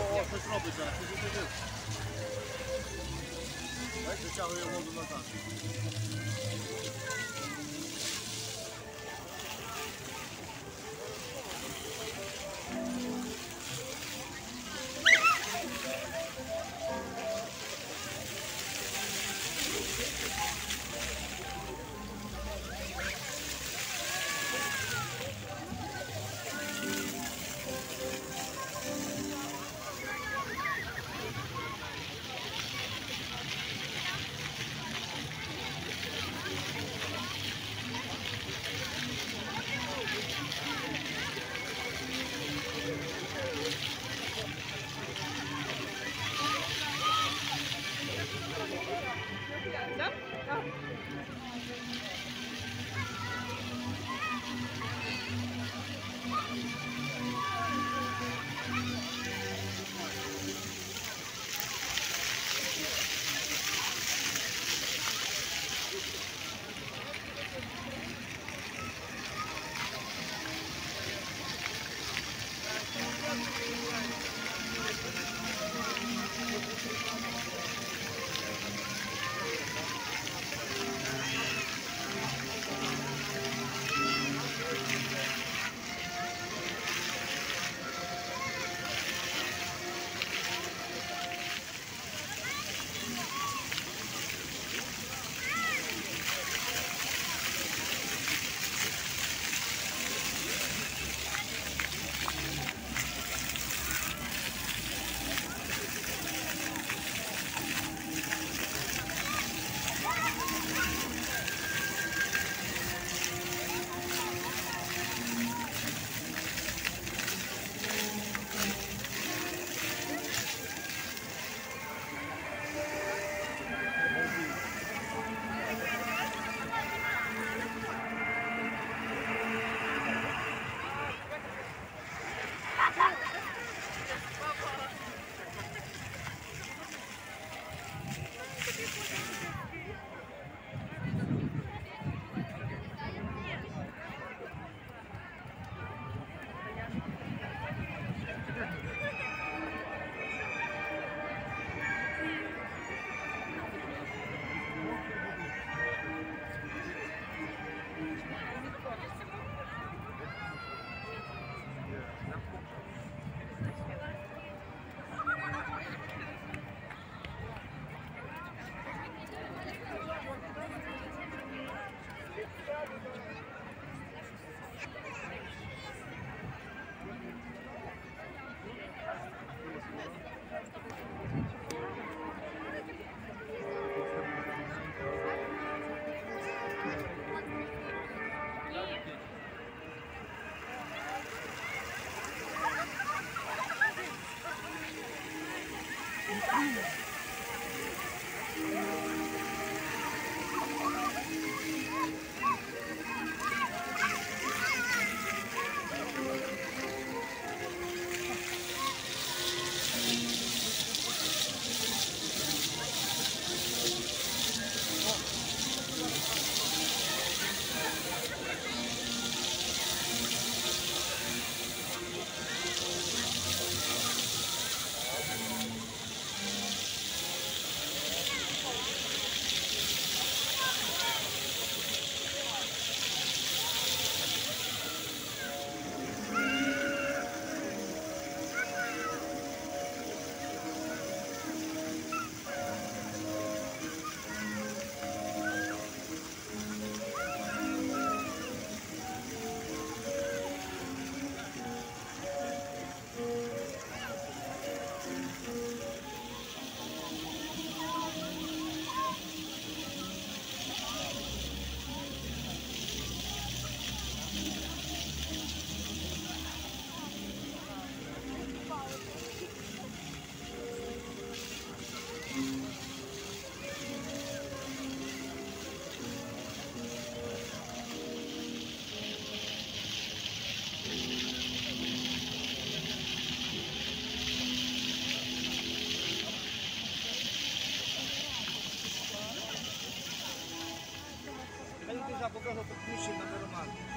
Oo, taşın oldu canım. Taşın Ve köşe ağırlığı olduğundan tanıştık. Wow. pokazał to technicznie, będę normalnie.